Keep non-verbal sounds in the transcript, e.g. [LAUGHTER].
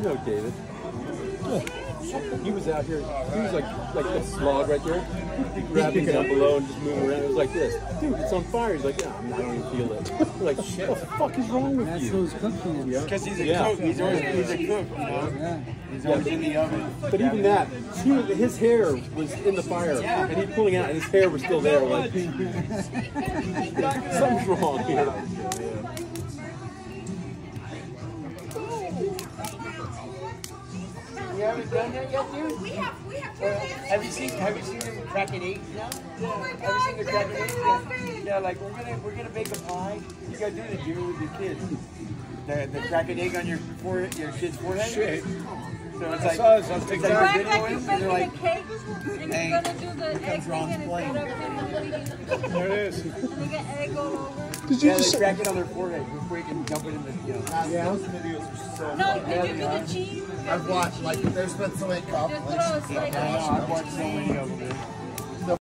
You know David. He was out here. He was like like this log right there, grabbing down below and just moving around. It was like this, dude. It's on fire. He's like, yeah, I don't even feel it. We're like, shit. What the fuck is wrong with That's you? those cook pans. Yeah. Because he's a Yeah. cook. He's always he's a cook. You know? Yeah. He's always in the oven. But even that, he was, his hair was in the fire, and he's pulling out, and his hair was still there. Like [LAUGHS] something's wrong here. You haven't done that yet, dude? We have, we have two Uh, have you seen Have you seen them cracking eggs now? Yeah. Have you seen the cracking eggs? Yeah. yeah, like we're gonna we're gonna make a pie. You gotta do this, do it with your kids. The the cracking egg on your forehead, your kid's forehead. Shit. So it's like saw this on it's like a act video like you're and they're baking like, a cake and Hey, you're gonna do the egg comes thing Ron's and plane. instead of him eating There it is. Did you yeah, just they crack it on their forehead before you can dump it in the you know. Yeah, those videos are so No, fun. did you do the cheese? I've watched, like, there's been so many Just throw compilations. steak I know, on I've watched so many of them. dude.